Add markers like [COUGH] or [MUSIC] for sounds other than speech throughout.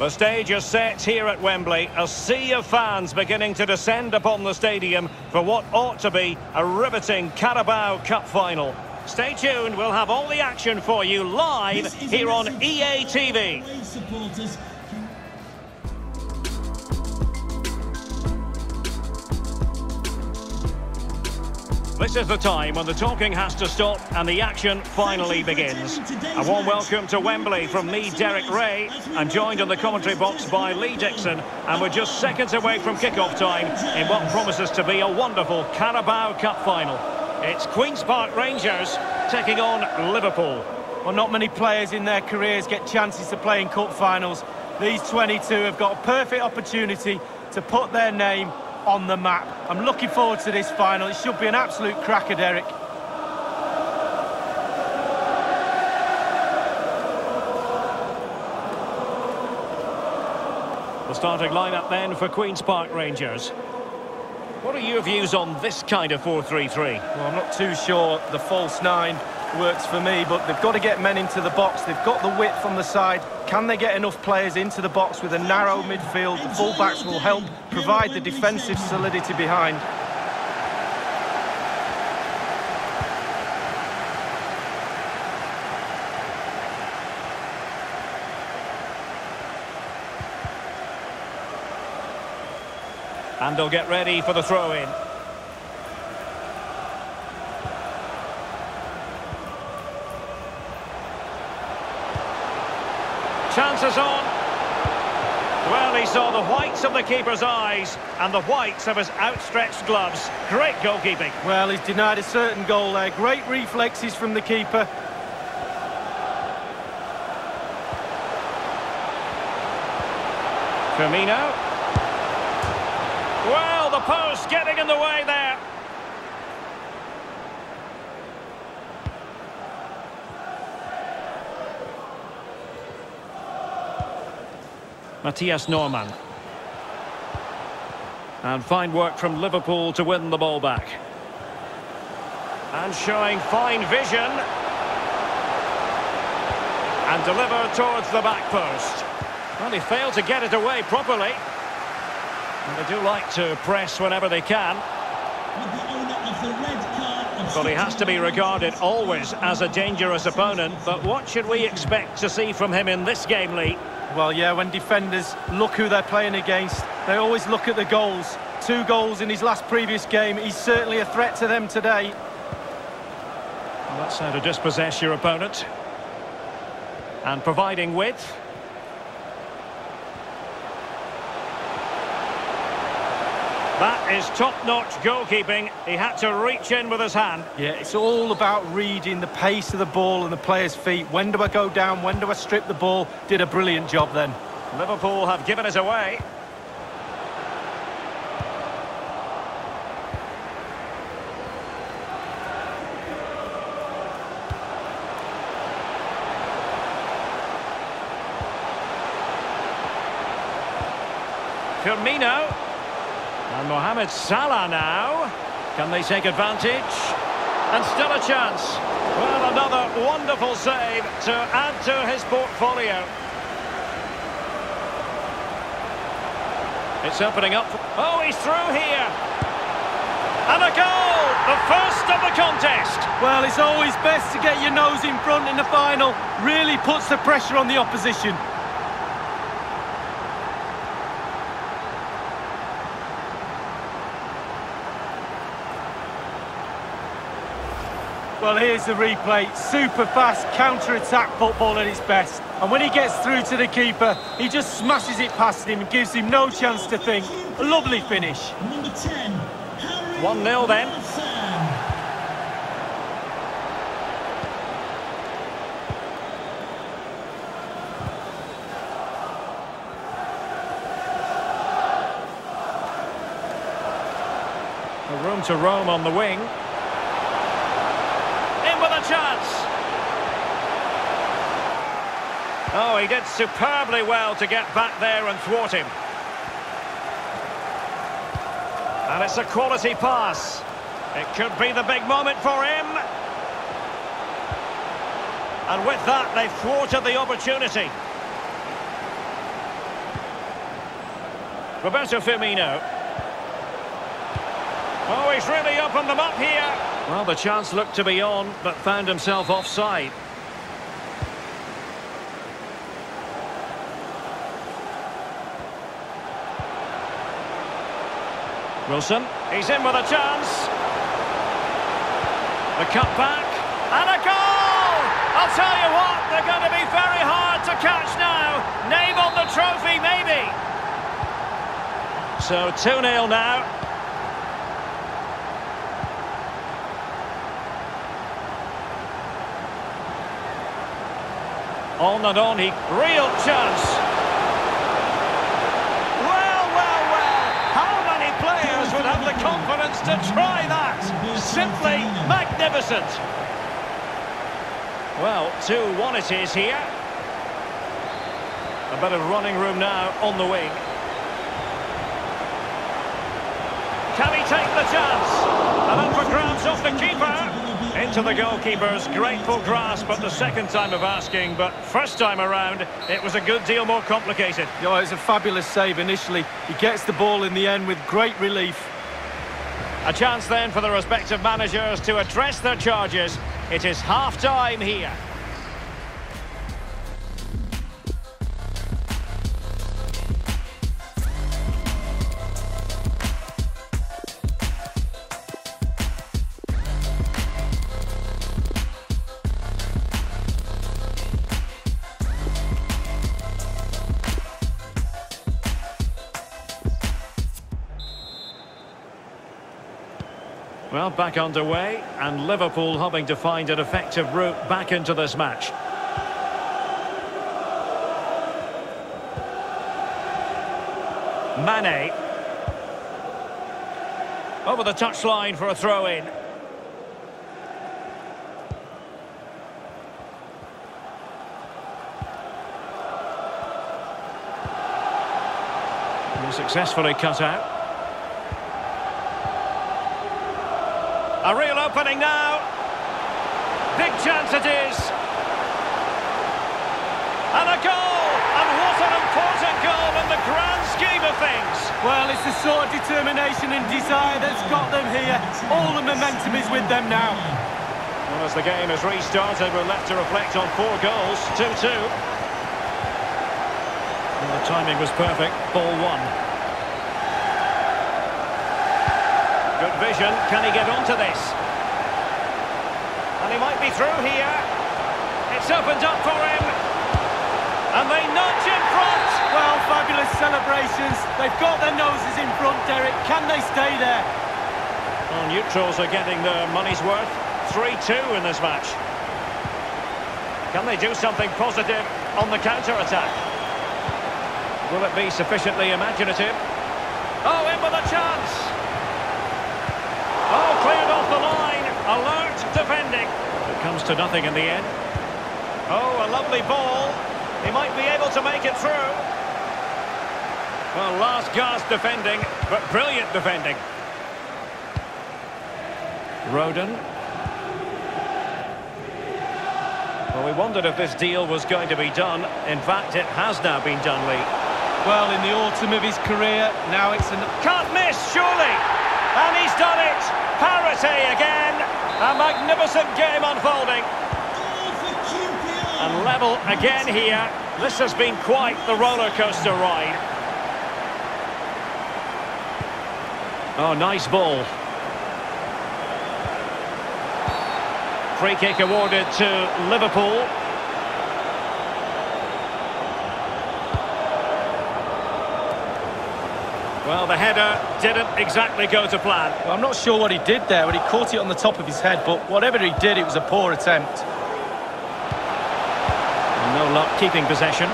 The stage is set here at Wembley. A sea of fans beginning to descend upon the stadium for what ought to be a riveting Carabao Cup final. Stay tuned, we'll have all the action for you live here on EA TV. This is the time when the talking has to stop and the action finally begins. A warm welcome to Wembley from me, Derek Ray. I'm joined in the commentary box by Lee Dixon, and we're just seconds away from kick-off time in what promises to be a wonderful Carabao Cup final. It's Queen's Park Rangers taking on Liverpool. Well, not many players in their careers get chances to play in cup finals. These 22 have got a perfect opportunity to put their name on the map. I'm looking forward to this final. It should be an absolute cracker, Derek. The starting lineup then for Queen's Park Rangers. What are your views on this kind of 4-3-3? Well, I'm not too sure the false nine works for me, but they've got to get men into the box. They've got the width on the side. Can they get enough players into the box with a narrow midfield? The full-backs will help provide the defensive solidity behind. And they'll get ready for the throw-in. Chances on. Well, he saw the whites of the keeper's eyes and the whites of his outstretched gloves. Great goalkeeping. Well, he's denied a certain goal there. Great reflexes from the keeper. Firmino. Well, the post getting in the way there. Mathias Normann. And fine work from Liverpool to win the ball back. And showing fine vision. And deliver towards the back post. Well, he failed to get it away properly. And they do like to press whenever they can. But he has to be regarded always as a dangerous opponent. But what should we expect to see from him in this game, Lee? Well, yeah, when defenders look who they're playing against, they always look at the goals. Two goals in his last previous game. He's certainly a threat to them today. Well, that's how to dispossess your opponent. And providing width. That is top-notch goalkeeping. He had to reach in with his hand. Yeah, it's all about reading the pace of the ball and the player's feet. When do I go down? When do I strip the ball? Did a brilliant job then. Liverpool have given it away. Firmino. Mohamed Salah now. Can they take advantage? And still a chance. Well, another wonderful save to add to his portfolio. It's opening up. Oh, he's through here. And a goal! The first of the contest. Well, it's always best to get your nose in front in the final. Really puts the pressure on the opposition. Well, here's the replay. Super fast counter-attack football at its best. And when he gets through to the keeper, he just smashes it past him and gives him no chance to think. A lovely finish. Number 10, 1-0 then. A room to roam on the wing chance. Oh, he did superbly well to get back there and thwart him. And it's a quality pass. It could be the big moment for him. And with that, they thwarted the opportunity. Roberto Firmino. Oh, he's really opened them up here. Well, the chance looked to be on, but found himself offside. Wilson, he's in with a chance. The cut back, and a goal! I'll tell you what, they're going to be very hard to catch now. Name on the trophy, maybe. So 2-0 now. On and on, he... Real chance. Well, well, well. How many players would have the confidence to try that? Simply magnificent. Well, 2-1 it is here. A bit of running room now on the wing. Can he take the chance? And up for grabs off the keeper. Into the goalkeeper's grateful grasp at the second time of asking, but first time around, it was a good deal more complicated. Yeah, it was a fabulous save initially. He gets the ball in the end with great relief. A chance then for the respective managers to address their charges. It is half-time here. Back underway, and Liverpool hoping to find an effective route back into this match. Mane. Over the touchline for a throw-in. Successfully cut out. A real opening now. Big chance it is. And a goal! And what an important goal in the grand scheme of things. Well, it's the sort of determination and desire that's got them here. All the momentum is with them now. Well, as the game has restarted, we're left to reflect on four goals. 2-2. Well, The timing was perfect. Ball one. Good vision. Can he get onto this? And he might be through here. It's opened up for him. And they nudge in front. Well, fabulous celebrations. They've got their noses in front, Derek. Can they stay there? Well, neutrals are getting their money's worth. 3-2 in this match. Can they do something positive on the counter-attack? Will it be sufficiently imaginative? Oh, in with a chance! Oh, cleared off the line. Alert defending. It comes to nothing in the end. Oh, a lovely ball. He might be able to make it through. Well, last gasp defending, but brilliant defending. Rodon. Well, we wondered if this deal was going to be done. In fact, it has now been done, Lee. Well, in the autumn of his career, now it's an... Can't miss, surely! And he's done it! Parity again! A magnificent game unfolding. And level again here. This has been quite the roller coaster ride. Oh, nice ball. Free kick awarded to Liverpool. Well, the header didn't exactly go to plan. Well, I'm not sure what he did there but he caught it on the top of his head, but whatever he did, it was a poor attempt. And no luck keeping possession.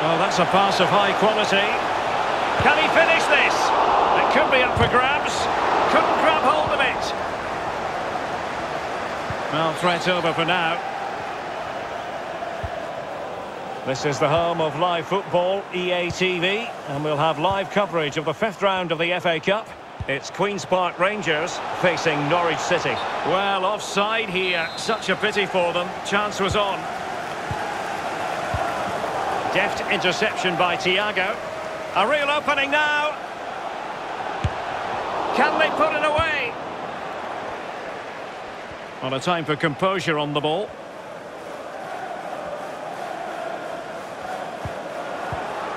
Oh, that's a pass of high quality. Can he finish this? It could be up for grabs. Couldn't grab hold of it. Well, threat over for now. This is the home of live football, EA TV, and we'll have live coverage of the fifth round of the FA Cup. It's Queen's Park Rangers facing Norwich City. Well, offside here. Such a pity for them. Chance was on. Deft interception by Thiago. A real opening now. Can they put it away? Well, a time for composure on the ball.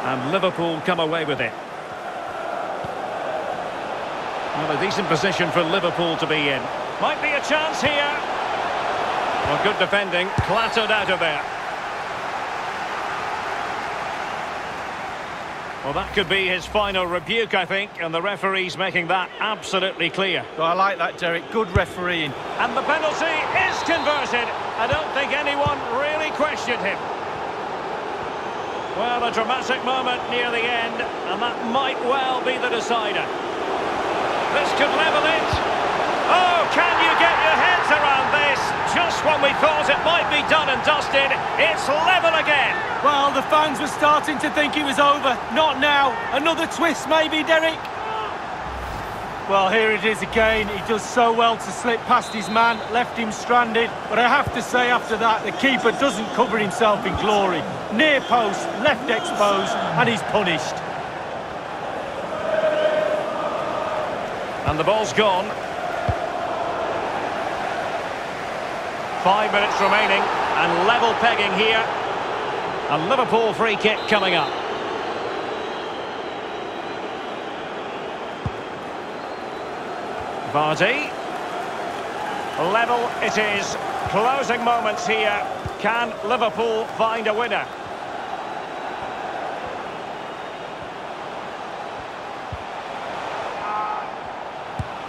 And Liverpool come away with it. Well, a decent position for Liverpool to be in. Might be a chance here. Well, good defending, clattered out of there. Well, that could be his final rebuke, I think, and the referee's making that absolutely clear. Well, I like that, Derek. Good refereeing. And the penalty is converted. I don't think anyone really questioned him. Well, a dramatic moment near the end, and that might well be the decider. This could level it. Oh, can you get your heads around this? Just when we thought it might be done and dusted, it's level again. Well, the fans were starting to think it was over. Not now. Another twist maybe, Derek? Well, here it is again. He does so well to slip past his man, left him stranded. But I have to say after that, the keeper doesn't cover himself in glory. Near post, left exposed, and he's punished. And the ball's gone. Five minutes remaining, and level pegging here. A Liverpool free kick coming up. Vardy. Level it is. Closing moments here. Can Liverpool find a winner?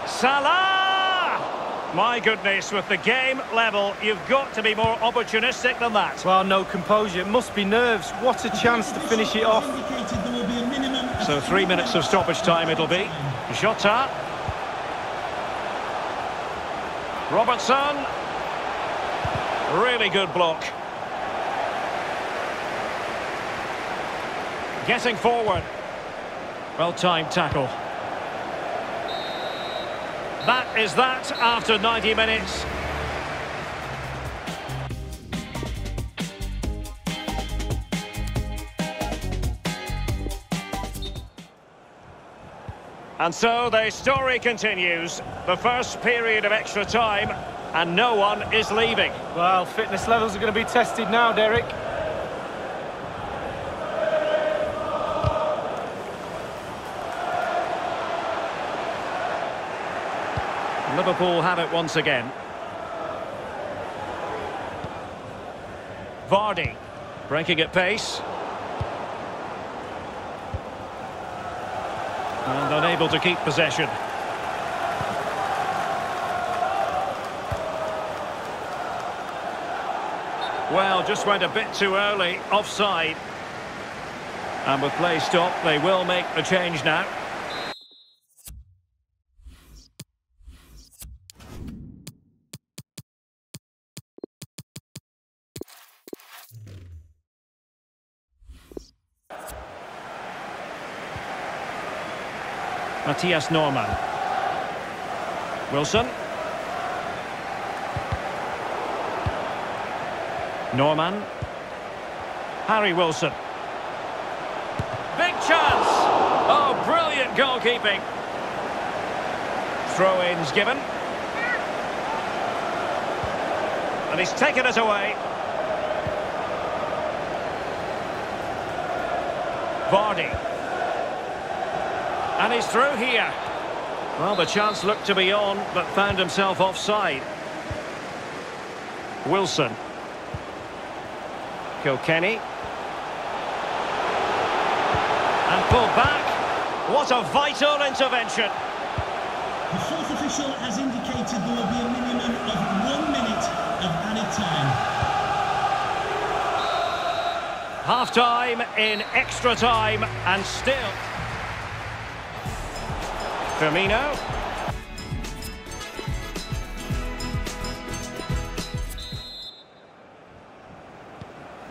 Salah! My goodness, with the game level, you've got to be more opportunistic than that. Well, no composure. It must be nerves. What a chance to finish it off. So three minutes of stoppage time it'll be. Jota. Robertson. Really good block. Getting forward. Well-timed tackle. That is that after 90 minutes. And so the story continues. The first period of extra time, and no one is leaving. Well, fitness levels are going to be tested now, Derek. Liverpool have it once again. Vardy, breaking at pace. And unable to keep possession. Well, just went a bit too early, offside. And with play stopped, they will make the change now. Mathias Normann. Wilson. Normann. Harry Wilson. Big chance! Oh, brilliant goalkeeping. Throw-ins given. And he's taken it away. Vardy. And he's through here. Well, the chance looked to be on, but found himself offside. Wilson. Kilkenny. And pulled back. What a vital intervention. The fourth official has indicated there will be a minimum of one minute of added time. Half-time in extra time, and still... Firmino.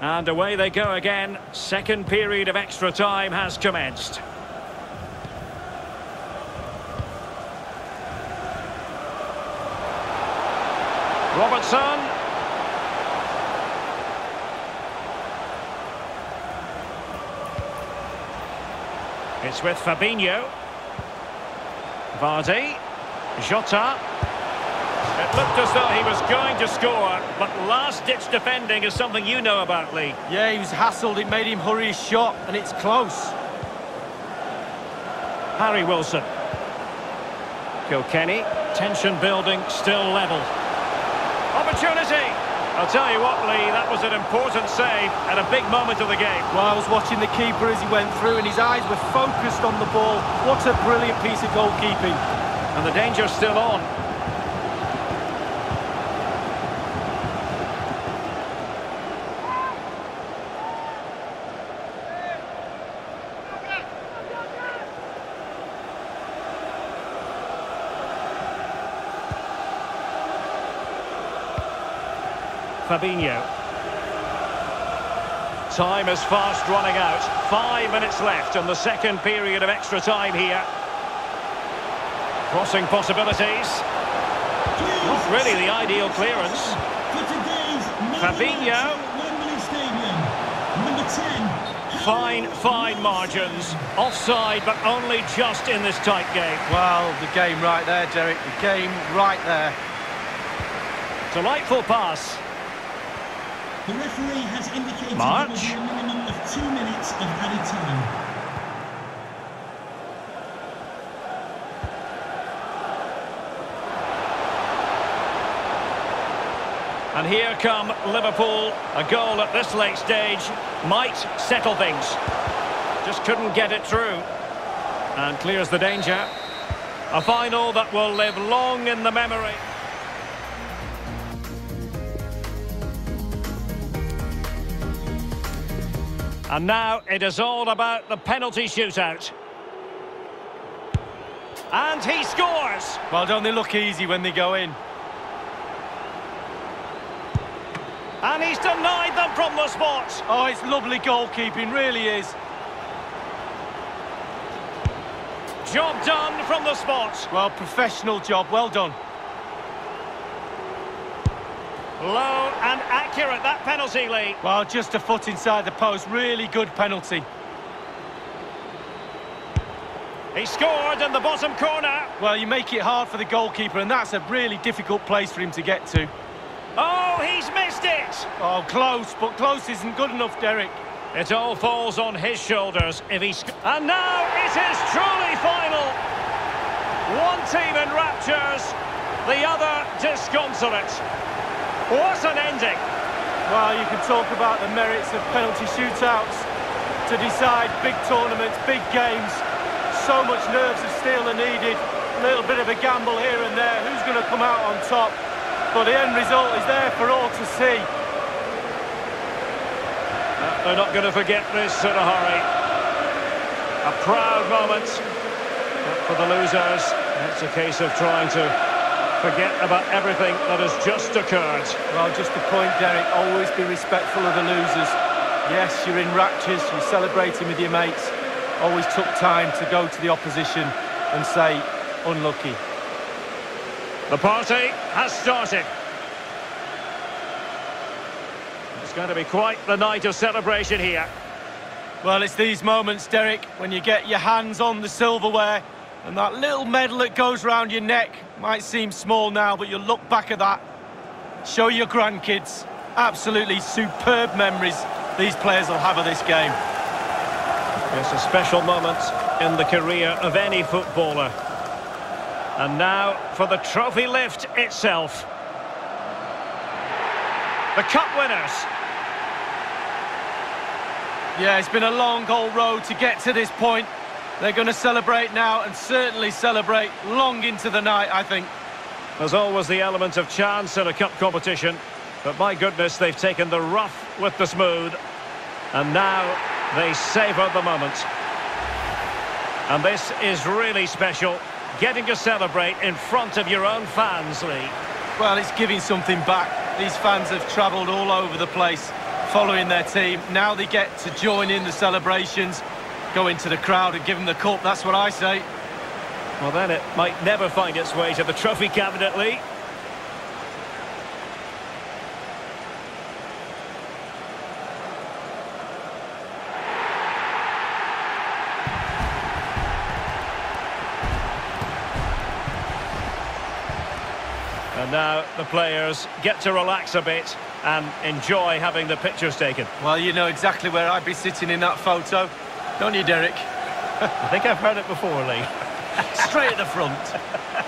And away they go again. Second period of extra time has commenced. Robertson. It's with Fabinho. Vardy. Jota. It looked as though he was going to score, but last-ditch defending is something you know about, Lee. Yeah, he was hassled, it made him hurry his shot, and it's close. Harry Wilson. Kilkenny. Tension building, still level. Opportunity! I'll tell you what, Lee, that was an important save at a big moment of the game. Well, I was watching the keeper as he went through, and his eyes were focused on the ball. What a brilliant piece of goalkeeping. And the danger's still on. Fabinho. Time is fast running out. Five minutes left in the second period of extra time here. Crossing possibilities. Not really the ideal clearance. Fabinho. Fine, fine margins. Offside, but only just in this tight game. Well, the game right there, Derek. The game right there. Delightful pass. The referee has indicated March. there will be a minimum of two minutes of added time. And here come Liverpool. A goal at this late stage might settle things. Just couldn't get it through. And clears the danger. A final that will live long in the memory. And now it is all about the penalty shootout. And he scores! Well, don't they look easy when they go in? And he's denied them from the spot. Oh, it's lovely goalkeeping, really is. Job done from the spot. Well, professional job, well done. Low and accurate, that penalty, Lee. Well, just a foot inside the post. Really good penalty. He scored in the bottom corner. Well, you make it hard for the goalkeeper, and that's a really difficult place for him to get to. Oh, he's missed it! Oh, close, but close isn't good enough, Derek. It all falls on his shoulders if he... And now it is truly final. One team in raptures, the other disconsolate. What an ending! Well, you can talk about the merits of penalty shootouts to decide big tournaments, big games. So much nerves of steel are needed. A little bit of a gamble here and there. Who's going to come out on top? But the end result is there for all to see. Uh, they're not going to forget this in a hurry. A proud moment for the losers. It's a case of trying to forget about everything that has just occurred. Well, just a point, Derek, always be respectful of the losers. Yes, you're in raptures, you're celebrating with your mates. Always took time to go to the opposition and say, unlucky. The party has started. It's going to be quite the night of celebration here. Well, it's these moments, Derek, when you get your hands on the silverware and that little medal that goes round your neck might seem small now, but you look back at that, show your grandkids. Absolutely superb memories these players will have of this game. It's a special moment in the career of any footballer. And now for the trophy lift itself. The cup winners. Yeah, it's been a long, old road to get to this point. They're going to celebrate now and certainly celebrate long into the night, I think. There's always the element of chance in a cup competition. But my goodness, they've taken the rough with the smooth. And now they savour the moment. And this is really special. Getting to celebrate in front of your own fans, Lee. Well, it's giving something back. These fans have travelled all over the place following their team. Now they get to join in the celebrations Go into the crowd and give them the cup, that's what I say. Well, then it might never find its way to the trophy cabinet, Lee. And now the players get to relax a bit and enjoy having the pictures taken. Well, you know exactly where I'd be sitting in that photo don't you, Derek? I think I've heard it before, Lee. [LAUGHS] Straight at the front. [LAUGHS]